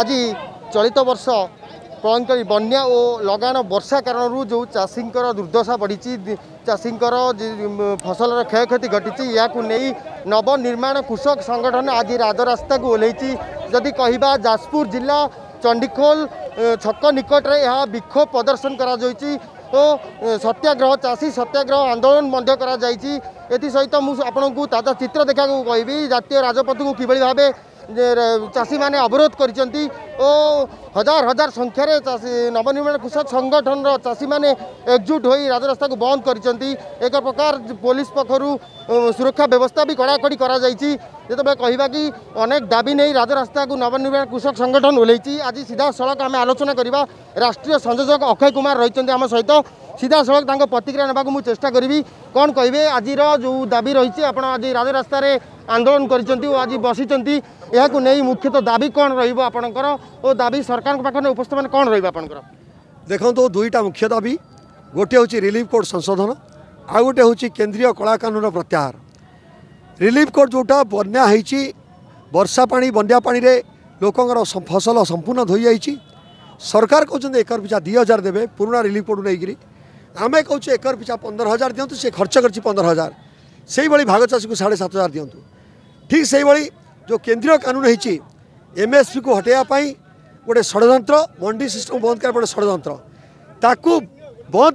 আজি চলিত বর্ষ প্রলয়ঙ্করী বন্যা ও লগাণ বর্ষা কারণ যে চাষীঙ্কর দুর্দশা বড়ি চাষীঙ্কর ফসলর ক্ষয়ক্ষতি ঘটিছে ইয়াকু নেই নবনির্মাণ কৃষক সংগঠন আজ রাজরাস্তা ওলাইছি যদি কহা যাজপুর জেলা চণ্ডীখোল ছক নিকটে এ বিক্ষোভ প্রদর্শন করা যাই ও সত্যাগ্রহ চাষী সত্যাগ্রহ আন্দোলন মধ্য করা যাই এথিসহ আপনার তাজা চিত্র দেখা কহবি জাতীয় রাজপথ কিভাবে ভাবে ଚାଷୀମାନେ ଅବରୋଧ କରିଛନ୍ତି ଓ ହଜାର ହଜାର ସଂଖ୍ୟାରେ ଚାଷୀ ନବନିର୍ମାଣ କୃଷକ ସଂଗଠନର ଚାଷୀମାନେ ଏକଜୁଟ ହୋଇ ରାଜରାସ୍ତାକୁ ବନ୍ଦ କରିଛନ୍ତି ଏକ ପ୍ରକାର ପୋଲିସ ପକ୍ଷରୁ ସୁରକ୍ଷା ବ୍ୟବସ୍ଥା ବି କଡ଼ାକଡ଼ି କରାଯାଇଛି ଯେତେବେଳେ କହିବା କି ଅନେକ ଦାବି ନେଇ ରାଜରାସ୍ତାକୁ ନବନିର୍ମାଣ କୃଷକ ସଂଗଠନ ଓହ୍ଲେଇଛି ଆଜି ସିଧାସଳଖ ଆମେ ଆଲୋଚନା କରିବା ରାଷ୍ଟ୍ରୀୟ ସଂଯୋଜକ ଅକ୍ଷୟ କୁମାର ରହିଛନ୍ତି ଆମ ସହିତ ସିଧାସଳଖ ତାଙ୍କ ପ୍ରତିକ୍ରିୟା ନେବାକୁ ମୁଁ ଚେଷ୍ଟା କରିବି କ'ଣ କହିବେ ଆଜିର ଯେଉଁ ଦାବି ରହିଛି ଆପଣ ଆଜି ରାଜରାସ୍ତାରେ আন্দোলন করছেন ও আজ বসিছেন এখন নেই মুখ্যত দাবি কণ রহব আপনার ও দাবি সরকার পাখে উপস্থাপন কণ রহব আপনার দেখুন দুইটা মুখ্য দাবি গোটে হচ্ছে রিলিফ কোড সংশোধন আউ গোটে হচ্ছে কেন্দ্রীয় কলাকানুন প্রত্যাহার রিলিফ কোড যেটা বন্যা হয়েছি বর্ষা পা বন্যা পাড়ে লোকর ফসল সম্পূর্ণ ধোই যাই সরকার কৌন একর পিছা দুই হাজার দেবে পুরোনা রিলিফ কোড নেই ଆମେ କହୁଛୁ ଏକର ପିଛା ପନ୍ଦର ହଜାର ଦିଅନ୍ତୁ ସେ ଖର୍ଚ୍ଚ କରିଛି ପନ୍ଦର ହଜାର ସେଇଭଳି ଭାଗ ଚାଷୀକୁ ସାଢ଼େ ସାତ ହଜାର ଦିଅନ୍ତୁ ठीक से भाई जो केन्द्रीय कानून होम एस पी को हटेबाई गोटे षड़ मंडी सिस्टम बंद कर गोटे षड़ बंद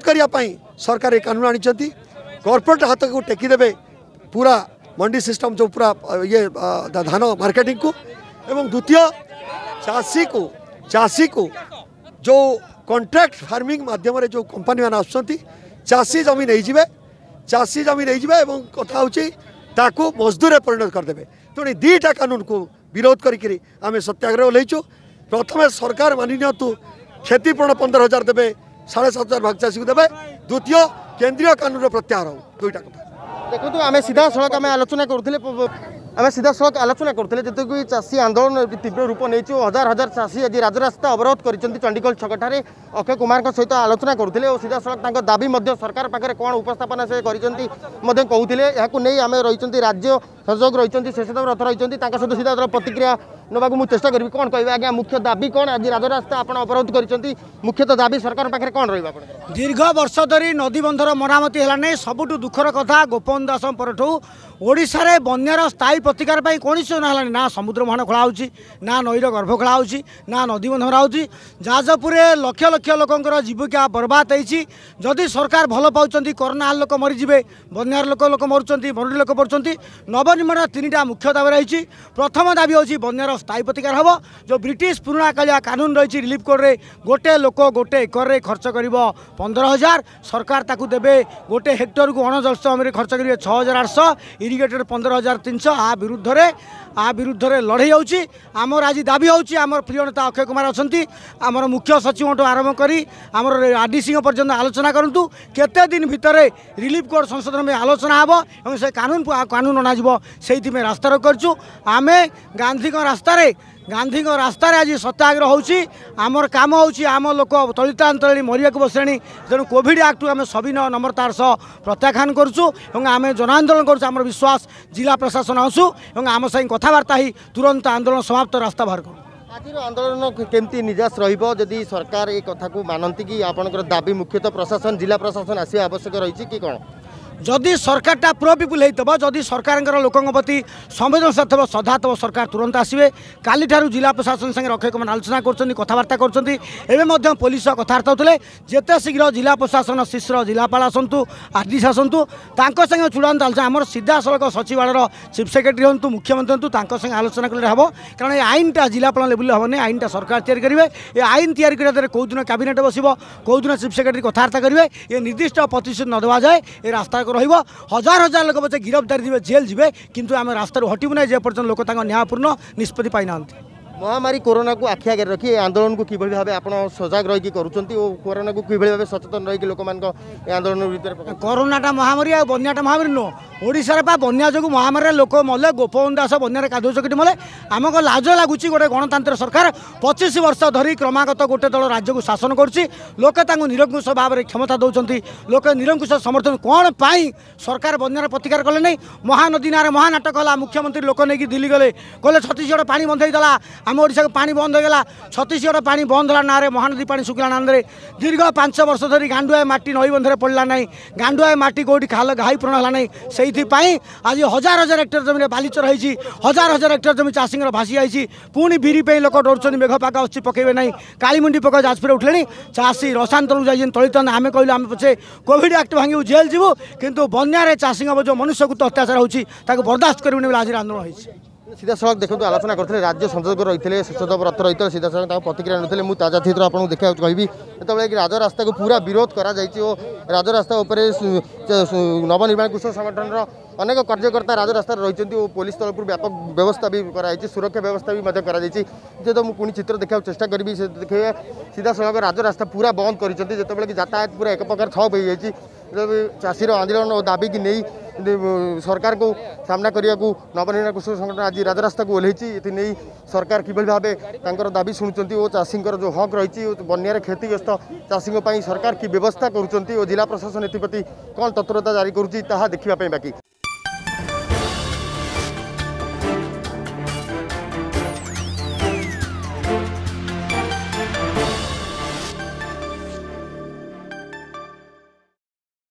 करने सरकार ये कानून आनी कर्पोरेट हाथ को टेकदे पूरा मंडी सिस्टम जो पूरा ये धान मार्केटिंग को एवं द्वितीय चासी को चाषी को जो कंट्राक्ट फार्मिंग मध्यम जो कंपानी मैंने आसी जमी नहीं जब चाषी जमी नहीं जब कथा ତାକୁ ମଜଦୁରରେ ପରିଣତ କରିଦେବେ ତେଣୁ ଦୁଇଟା କାନୁନକୁ ବିରୋଧ କରିକିରି ଆମେ ସତ୍ୟାଗ୍ରହ ଓହ୍ଲେଇଛୁ ପ୍ରଥମେ ସରକାର ମାନି ନିଅନ୍ତୁ କ୍ଷତିପୂରଣ ପନ୍ଦର ହଜାର ଦେବେ ସାଢ଼େ ସାତ ହଜାର ଭାଗ ଚାଷୀକୁ ଦେବେ ଦ୍ୱିତୀୟ କେନ୍ଦ୍ରୀୟ କାନୁନର ପ୍ରତ୍ୟାହାର ହଉ ଦୁଇଟା କଥା ଦେଖନ୍ତୁ ଆମେ ସିଧାସଳଖ ଆମେ ଆଲୋଚନା କରୁଥିଲେ सीधा सिधास आलोचना गर्ुले जि चासी आन्दोलन तीव्र रूप नै हजार हजार चासी आज राजरास्ता अवरोध गरिन्छ चणीगढ छगठार अक्ष कुमार सहित आलोचना गर्दै सिधासल त्यी सखेर कथापनाउँदै यहाँ आमे सहयोग रहेसँग रथ रह प्रतिक्रिया नै चेष्टा गरे कि आज्ञा मुख्य दाबी कन आज राजरास्ता अवरोध गरिन्छ मुख्यतः दाबी सरकार कन र दीर्घ वर्ष धरी नदी मरमति होला नै सबुठु दुःख कथा गोपन दास परठु ओडार बन्यार स्थायी प्रतिकार ना समुद्र महान खोलाहो ना र गभ खोलाउँछ ना नदी धराहो जाजपुर लक्ष लक्ष लोकर जीविका बर्बाद है जि सरकार भल हाल लोक मरिजि बन् लोक लोक मरु मरुडी लोक मुलुक नवनिम्माण तिनटा मुख्य दावी रह प्रथम दाबी हो बन्ार स्थायी प्रतिकार हेर्नुहोस् जो ब्रिट पूर्णकालिया कोड रहे गोटे लोक गोटे एकरे खर्च कि पन्ध्र हजार सरकार तपाईँ गोटे हेक्टर हेक्टरको अनजल्समे खर्च गरे छजार आठशी टर पन्ध्र हजार तिन सौ आरुद्धले आ विरुद्धले लड़े हुन्छ आम आज दाबी हौ चाहिँ आम प्रिय नेता अक्षय कुमार अनि आम मुख्य सचिव आरम्भी आम सिंह पर्ने आलोचना भित्र रिलिफ कोर्ड में आलोचना हौ कानुन अन सहीप राो गरिु आमे गान्धीको रास्तै ଗାନ୍ଧୀଙ୍କ ରାସ୍ତାରେ ଆଜି ସତ୍ୟାଗ୍ରହ ହେଉଛି ଆମର କାମ ହେଉଛି ଆମ ଲୋକ ତଳିତାନ୍ତଳି ମରିବାକୁ ବସିଲେଣି ତେଣୁ କୋଭିଡ଼ ଆକ୍ଟକୁ ଆମେ ସବିନ ନମ୍ରତାର ସହ ପ୍ରତ୍ୟାଖ୍ୟାନ କରୁଛୁ ଏବଂ ଆମେ ଜନାନ୍ଦୋଳନ କରୁଛୁ ଆମର ବିଶ୍ୱାସ ଜିଲ୍ଲା ପ୍ରଶାସନ ଆସୁ ଏବଂ ଆମ ସାଙ୍ଗେ କଥାବାର୍ତ୍ତା ହୋଇ ତୁରନ୍ତ ଆନ୍ଦୋଳନ ସମାପ୍ତ ରାସ୍ତା ବାହାର କରୁ ଆଜିର ଆନ୍ଦୋଳନ କେମିତି ନିଜାସ ରହିବ ଯଦି ସରକାର ଏ କଥାକୁ ମାନନ୍ତି କି ଆପଣଙ୍କର ଦାବି ମୁଖ୍ୟତଃ ପ୍ରଶାସନ ଜିଲ୍ଲା ପ୍ରଶାସନ ଆସିବା ଆବଶ୍ୟକ ରହିଛି କି କ'ଣ जदि सरकारटा प्रो पिपुल होता जदि सरकार लोकों प्रति संवेदनशील थोड़ा सदा थोड़ा सरकार तुरंत आसवे काली जिला प्रशासन संगे अक्षय कुमार आलोचना करताबार्ता कर पुलिस सह कथबार्ता होते जिते शीघ्र जिला प्रशासन शीघ्र जिलापा आसतु आर आसतु संगे चूड़ा आलोचना आम सीधा सड़क सचिवालय चिफ सेक्रेटरी हूँ मुख्यमंत्री हूँ संगे आलोचना कले हम कारण ये आईनटा जिलापा लेवल हेनी आईनटा सरकार या करेंगे ये आईन तैयारी करने द्वारा कौदिन कैबिनेट बस कौदिन चिफ सेक्रेटरी कथबार्ता करेंगे ये निर्दिष्ट प्रतिश्रुति नदेवा जाए ये रास्ता রহব হাজার হাজার লোক পছে গিরফদারি যাবে জেল যাবে কিন্তু আমি রাস্তার হটিবু না যে পর্যন্ত লোক তাঁর ন্যায়পূর্ণ নিষ্পতি পাই মহামারী কোরোনাকে আখি আগে রাখি এই আন্দোলনকে কিভাবে ভাবে আপনার সজাগ রইকি করছেন ও কোরোনাকে কিভাবে ভাবে সচেতন রইকি লোক এই আন্দোলন ভিতরে করোনাটা মহামারী আর বন্যাটা মহামারী নুহ ওড়শার পা বন্যা যোগ মহামারী লোক মলে গোপবন্ধু দাস বন্যার কাদুছ কিটি মলে আমাকে লাজ লাগুচি গোটে গণতন্ত্র সরকার পঁচিশ বর্ষ ধরি ক্রমাগত গোটে দল রাজ্যকে শাসন করছি লোকে তা নিরঙ্কুশ ভাবে ক্ষমতা দৌঁচান লোকে নিরঙ্কুশ সমর্থন কোণ পাই সরকার বন্যার প্রতিকার কলে নাই মহানদী নাঁরে মহানাটক হল মুখ্যমন্ত্রী লোক নেই দিল্লি গলে কলে ছত্তিশগড় পাঁচ বন্ধেই দেলা आम ओडाको पा बन्दैगला छतिशगढ पाँ र महानदी पाुखा न दीर्घ पाँच वर्ष धरी गान्डुवा माटी नैबन्धले पड्लाए माटी के घै प्रणाली आज हजार हजार हक्टर जमिरा बालिचर रह हजार हजार हक्टर जमि चासी भाँसिइस पिरि लोक डरुन्छ मेघ पाख अस्ति पके नै कालिमुन्डी पक जाजपुर उठि चासी तलित तै आमे कि आमे पछे कोभिड आक्ट भाग्यु जेल्ल जु कि बन्यार चासी जो मनुष्यक अत्याचार हुन्छ बरदास्त गरे आज आन्दोलन हो ସିଧାସଳଖ ଦେଖନ୍ତୁ ଆଲୋଚନା କରିଥିଲେ ରାଜ୍ୟ ସଂସଦକୁ ରହିଥିଲେ ଶେଷଦେବ ରଥ ରହିଥିଲେ ସିଧାସଳଖ ତାଙ୍କ ପ୍ରତିକ୍ରିୟା ନେଉଥିଲେ ମୁଁ ତାଜା ଚିତ୍ର ଆପଣଙ୍କୁ ଦେଖିବାକୁ କହିବି ଯେତେବେଳେ କି ରାଜରାସ୍ତାକୁ ପୁରା ବିରୋଧ କରାଯାଇଛି ଓ ରାଜରାସ୍ତା ଉପରେ ନବନିର୍ମାଣ କୃଷକ ସଂଗଠନର ଅନେକ କାର୍ଯ୍ୟକର୍ତ୍ତା ରାଜରାସ୍ତାରେ ରହିଛନ୍ତି ଓ ପୋଲିସ ତରଫରୁ ବ୍ୟାପକ ବ୍ୟବସ୍ଥା ବି କରାଯାଇଛି ସୁରକ୍ଷା ବ୍ୟବସ୍ଥା ବି ମଧ୍ୟ କରାଯାଇଛି ଯେହେତୁ ମୁଁ ପୁଣି ଚିତ୍ର ଦେଖିବାକୁ ଚେଷ୍ଟା କରିବି ସେ ଦେଖିବେ ସିଧାସଳଖ ରାଜରାସ୍ତା ପୁରା ବନ୍ଦ କରିଛନ୍ତି ଯେତେବେଳେ କି ଯାତାୟାତ ପୁରା ଏକ ପ୍ରକାର ଠପ୍ ହୋଇଯାଇଛି ଚାଷୀର ଆନ୍ଦୋଳନ ଓ ଦାବିକି ନେଇ ସରକାରଙ୍କୁ ସାମ୍ନା କରିବାକୁ ନବନିର୍ମାଣ କୃଷକ ସଂଗଠନ ଆଜି ରାଜରାସ୍ତାକୁ ଓହ୍ଲେଇଛି ଏଥିନେଇ ସରକାର କିଭଳି ଭାବେ ତାଙ୍କର ଦାବି ଶୁଣୁଛନ୍ତି ଓ ଚାଷୀଙ୍କର ଯେଉଁ ହକ୍ ରହିଛି ଓ ବନ୍ୟାରେ କ୍ଷତିଗ୍ରସ୍ତ ଚାଷୀଙ୍କ ପାଇଁ ସରକାର କି ବ୍ୟବସ୍ଥା କରୁଛନ୍ତି ଓ ଜିଲ୍ଲା ପ୍ରଶାସନ ଏଥିପ୍ରତି କ'ଣ ତତ୍ପରତା ଜାରି କରୁଛି ତାହା ଦେଖିବା ପାଇଁ ବାକି